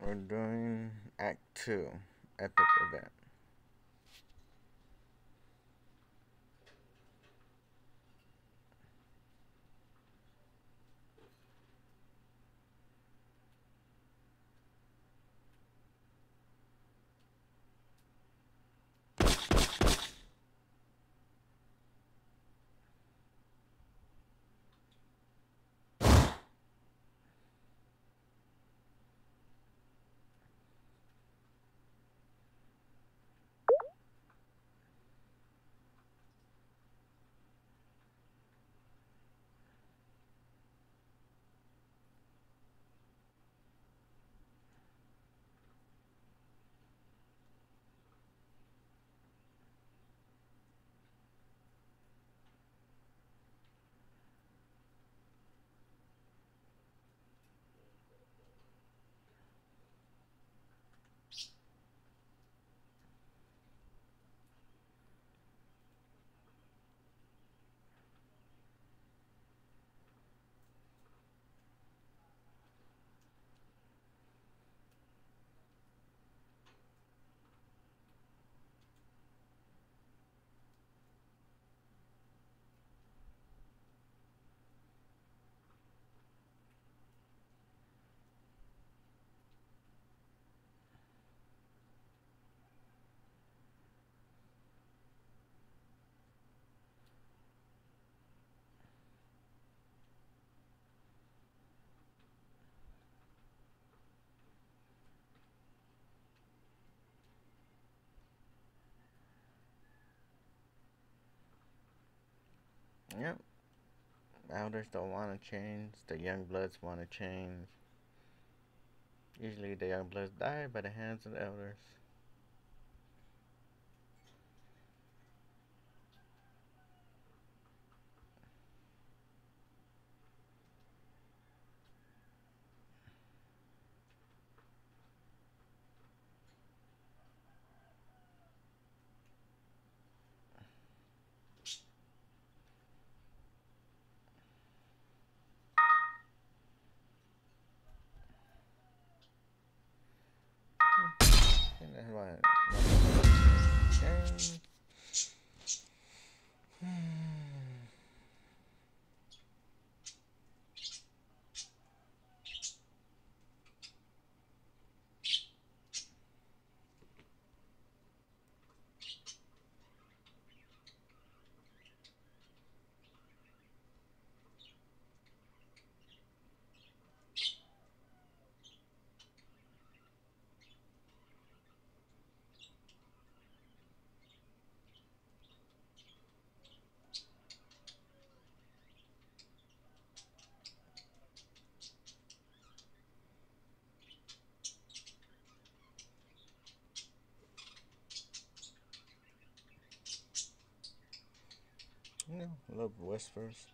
We're doing Act 2, Epic Event. Yep. Elders don't want to change. The young bloods want to change. Usually the young bloods die by the hands of the elders. Never mind. Yeah, whispers.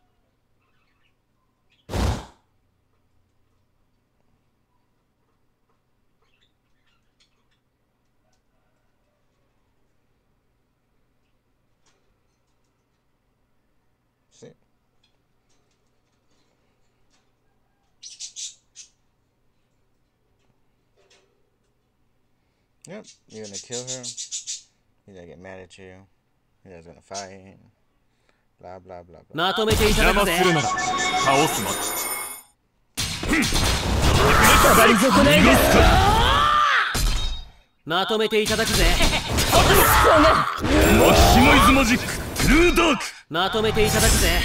Yep, you're gonna kill her. He's gonna get mad at you. He's gonna fight. まとめていた。だくぜ邪魔するなら倒すまで下り損ないですまとめていた。だくぜマキシマイズマジックトゥルーダークまとめていた。だくぜ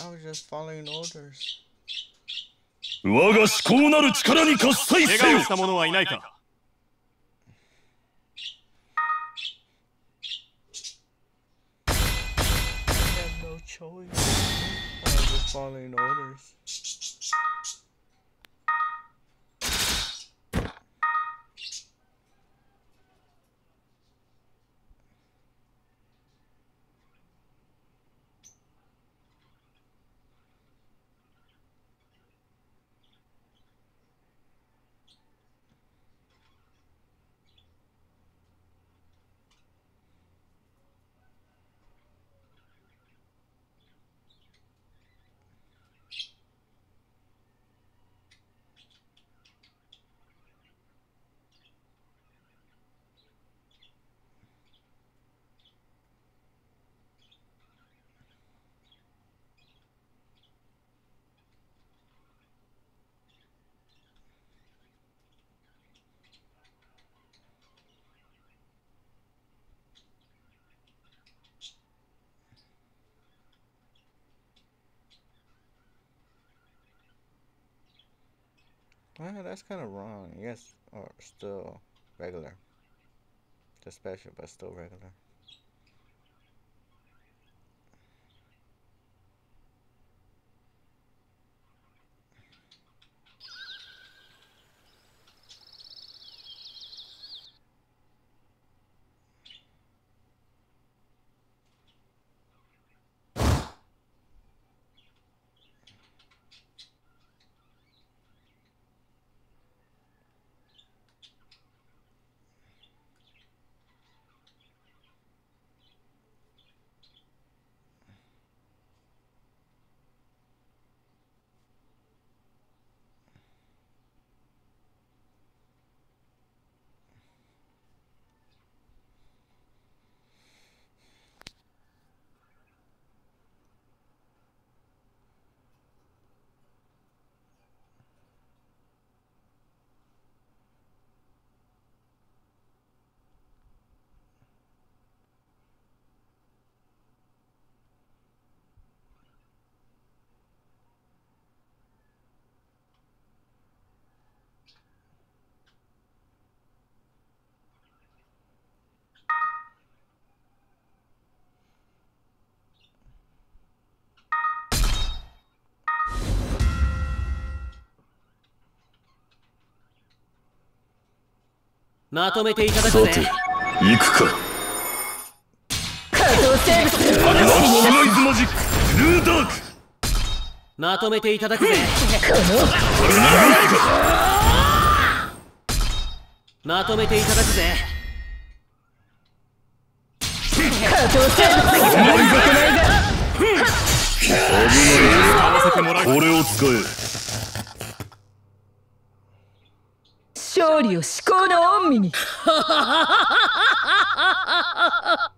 I was just following orders. 我が思考なる力に喝采せよ。怪我をした者はいないか Well, that's kind of wrong. Yes, guys are still regular. Just special, but still regular.. まとめていただくさてぜ行くか。生物マキシマイズマジック。ブルーダーク。まとめていただくぜ。まとめていただくぜ。稼働生物使わせてもらう。これを使え勝利を至高の恩義に。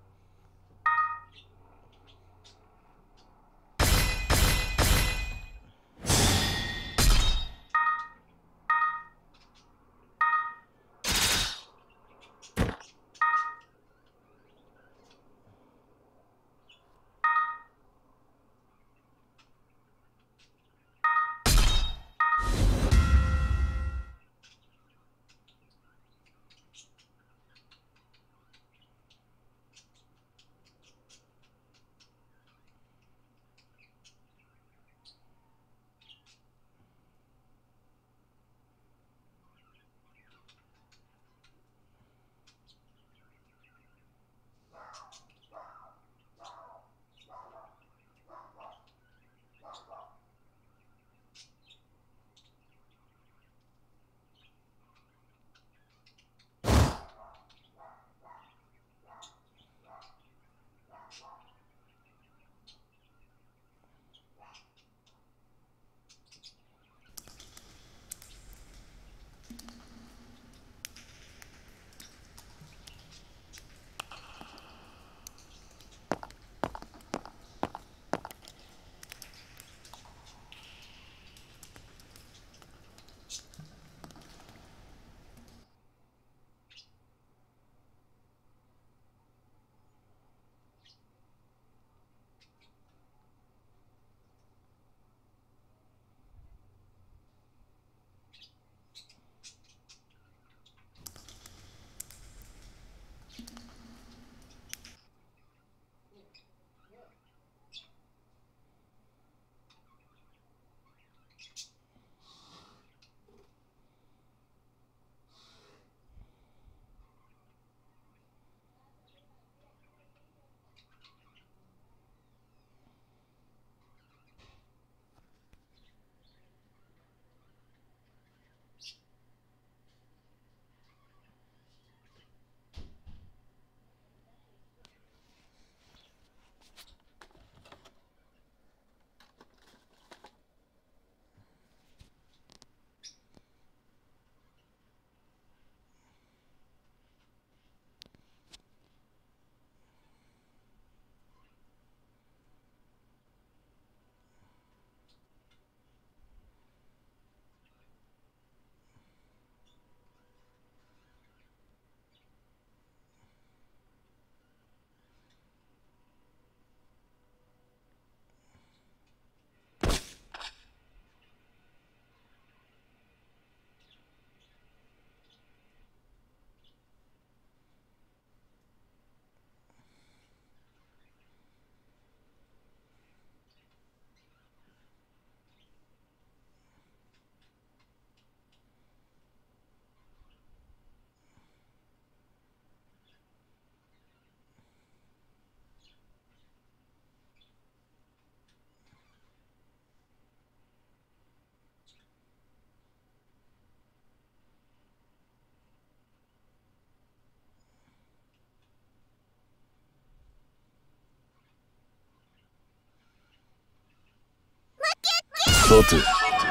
さて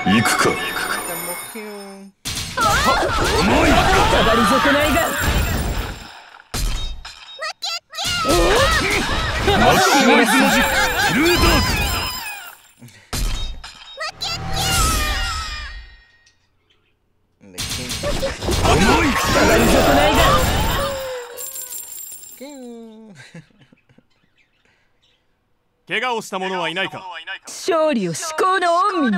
行くか.重い下がり損ないがマキシマイズマジックブルーダーク怪我をした者はいないか。勝利を至高の恩義に。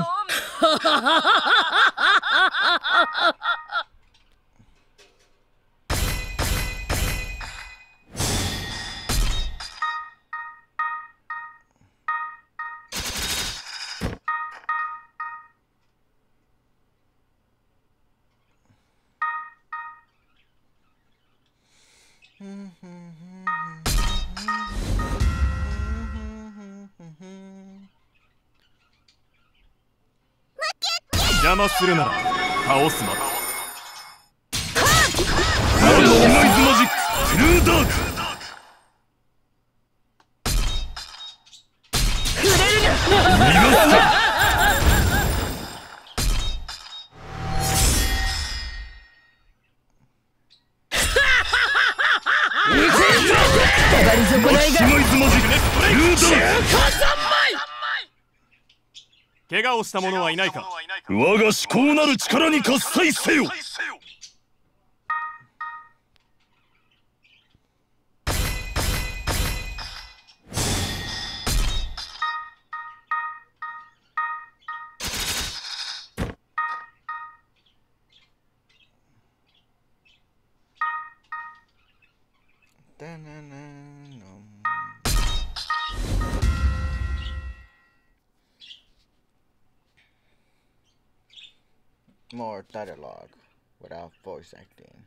邪魔するなら倒すまで。マキシマイズマジックブルーダーク。怪我 をした者はいないか。ク我が思考なる力に喝采せよ。More dialogue without voice acting.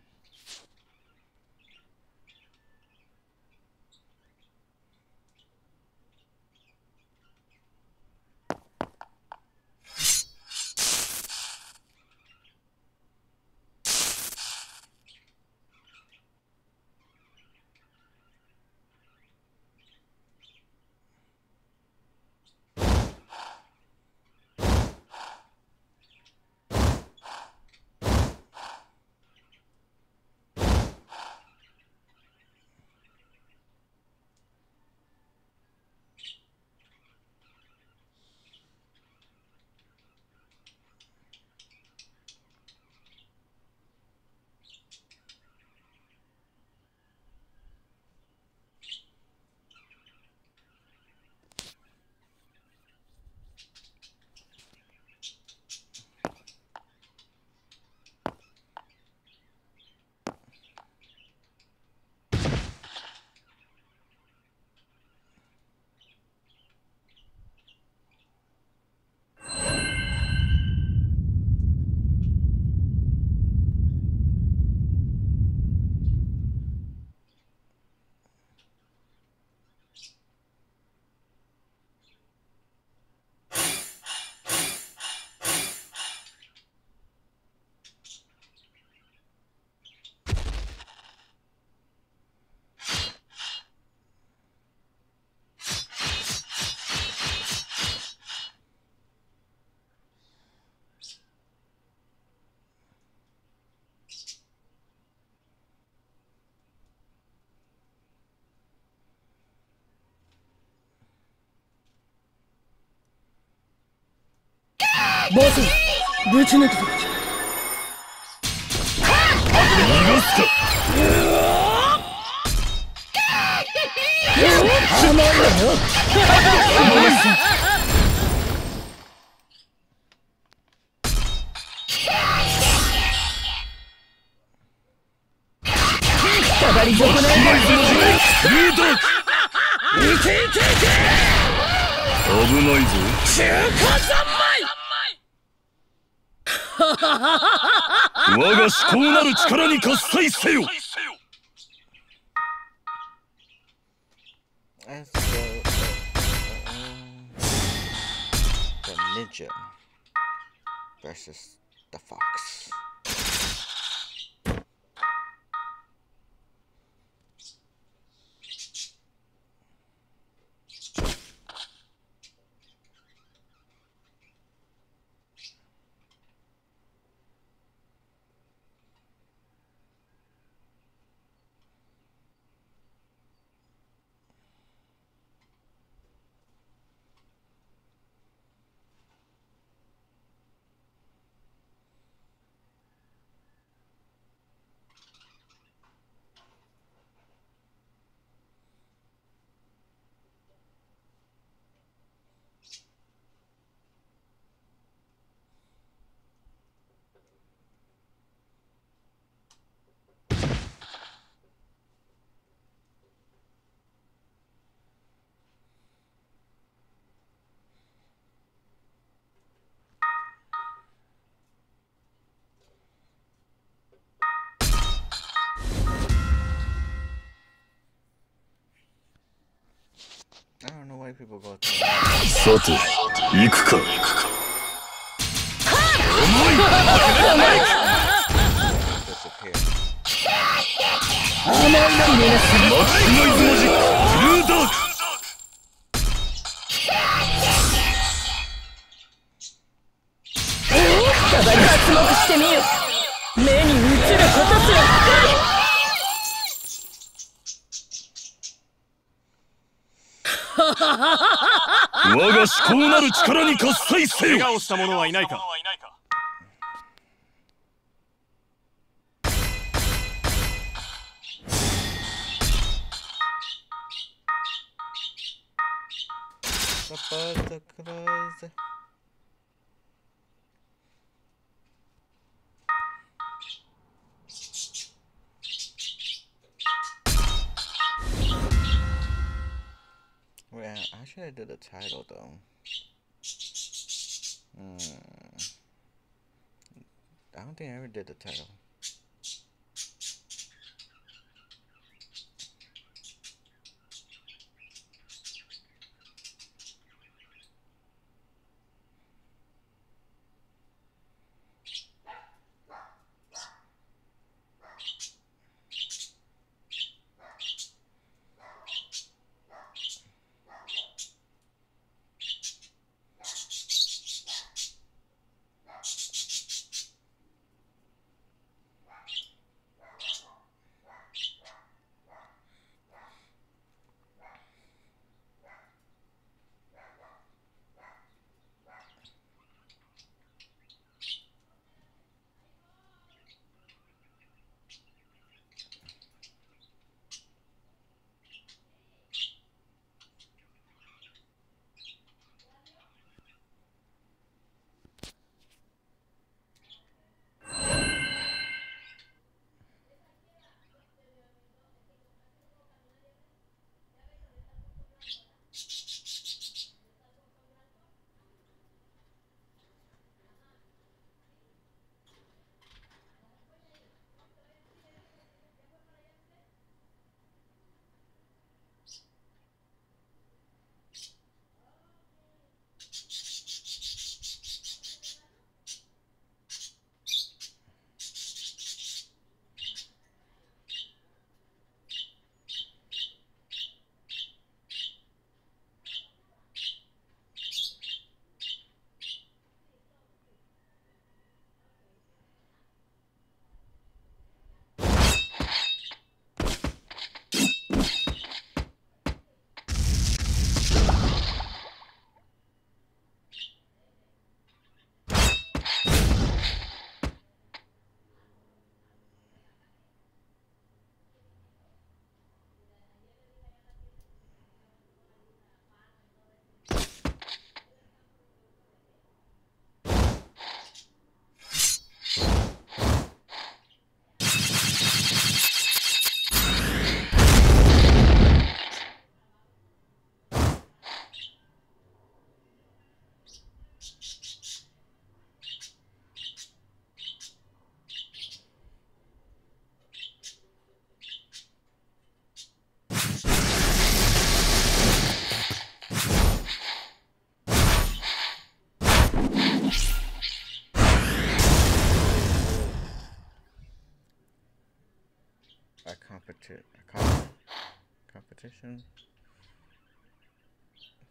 ボスぶち抜くぞ。逃がすか。ないがブルーダーク危ないぞ我が思考なる力に喝采せよ Let's go. The ninja versus the fox. People go through? さて行くか Disappear. マックスナイマジックブルーダークただに発目してみよ目に映ることすら我が至高なる力に喝采せよ怪我をした者はいないか. Wait, I should have did the title though. Hmm. I don't think I ever did the title.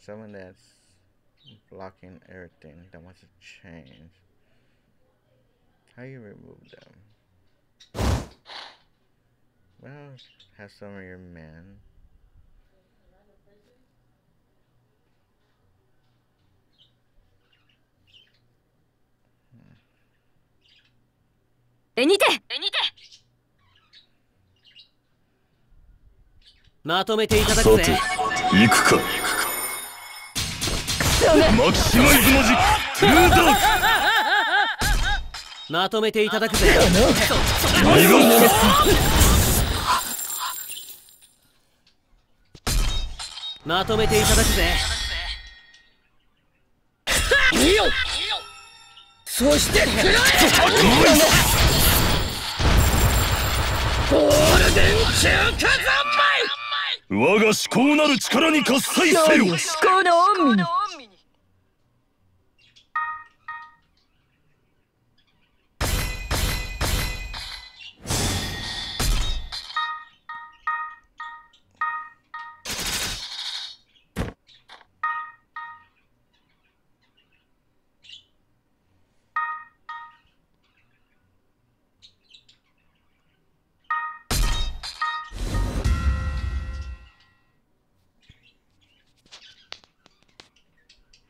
Someone that's blocking everything that wants to change. How you remove them? Well, have some of your men. えにてまとめていたださてくぜ行くか ねマキシマイズマジックブルーダークまとめていただくぜ。見事まとめていただくぜそしてくらえゴールデン中華三昧我が至高なる力に喝采せよ勝利を至高の御身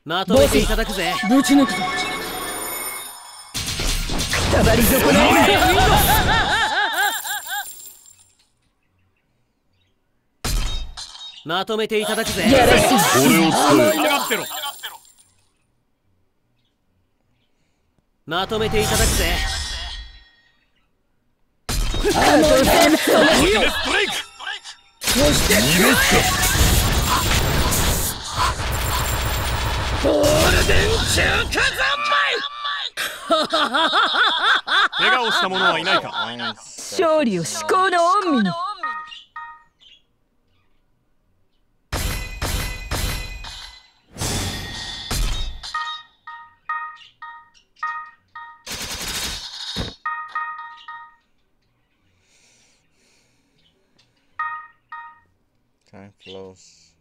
まとめていただくぜ。ぶち抜くぞ。くたばり損ないまとめていただくぜやらしい俺を使ってろまとめていただくぜあの戦争ストレイクそして逃がすゴールデン中華三昧怪我をした者はいないか.勝利を至高の御身に Time flows.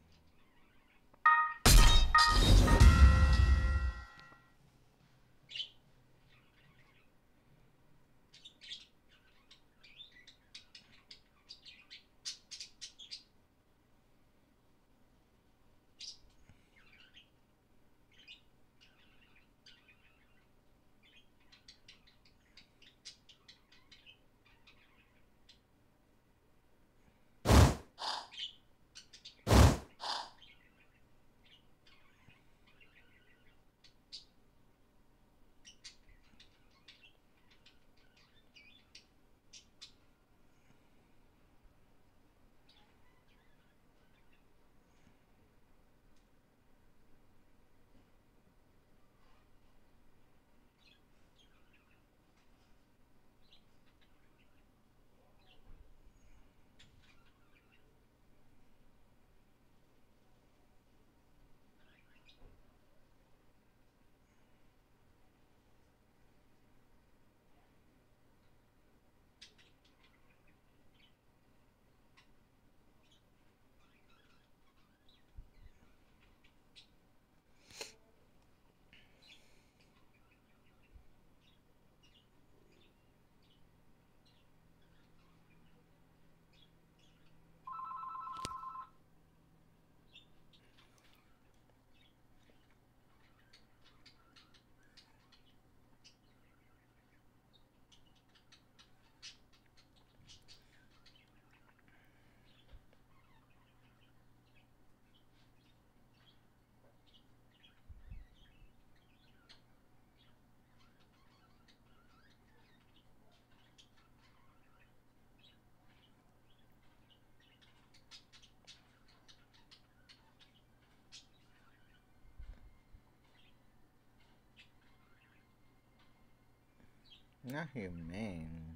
Not humane.「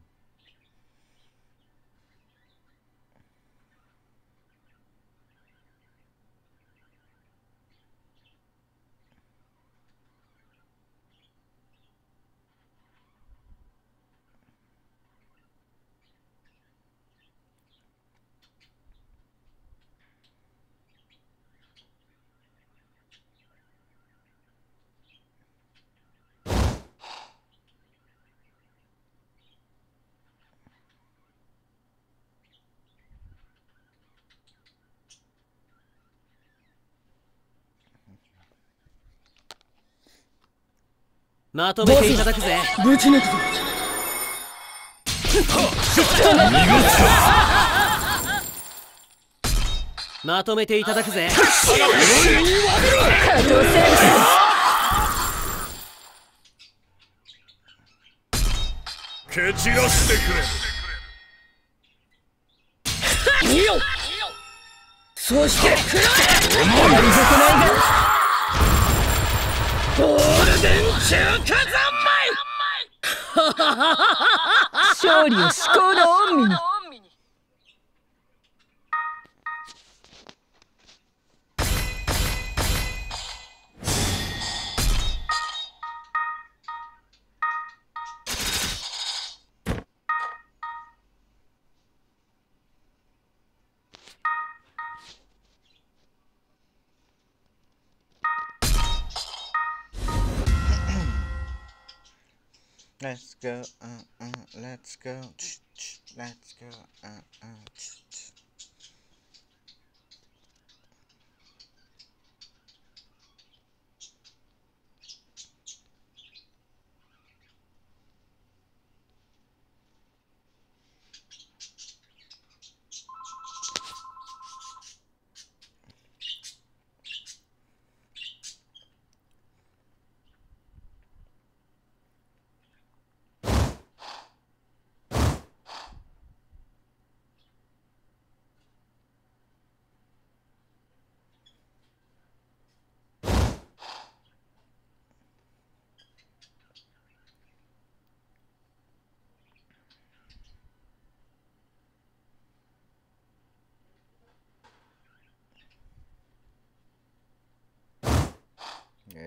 まとめていただくぜ。ぶち抜くぞ。まとめていただくぜ。蹴散らしてくれ。見よ。そして食らえたまり損ないがゴールデン中華三昧。勝利を至高の御身に。Let's go, uh, uh, let's go, ch -ch, let's go, uh, uh. There you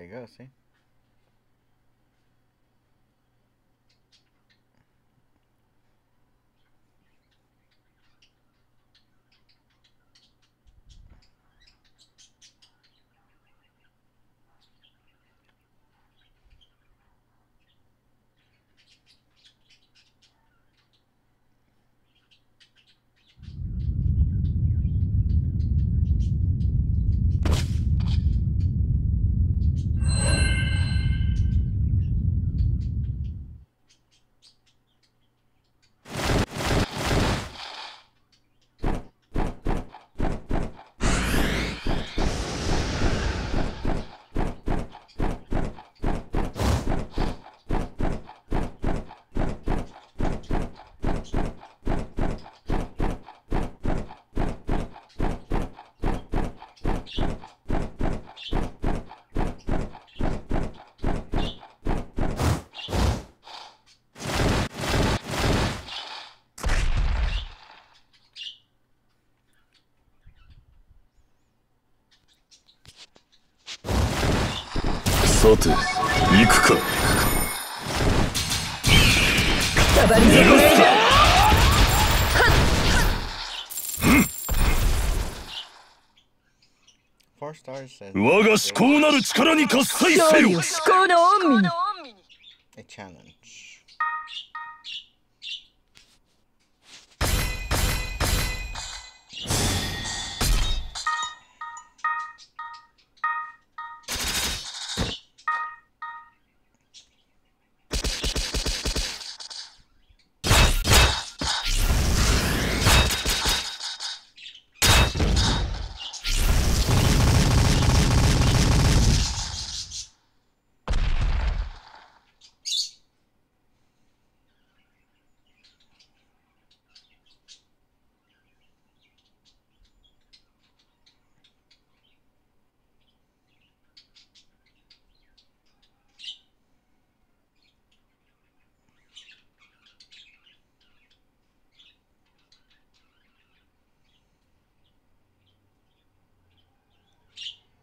negócio, assim? hein? さて行くか。くたばり損ないだ Four stars says 我が至高なる力に喝采せよ。勝利を至高の恩義に。A challenge.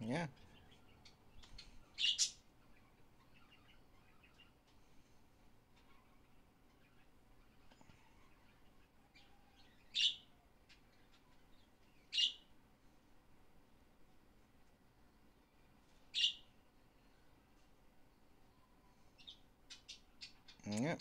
Yeah. Yep.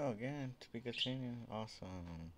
Oh, again, to be continued. Awesome.